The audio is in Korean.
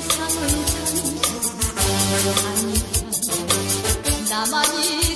세상은 참 나만이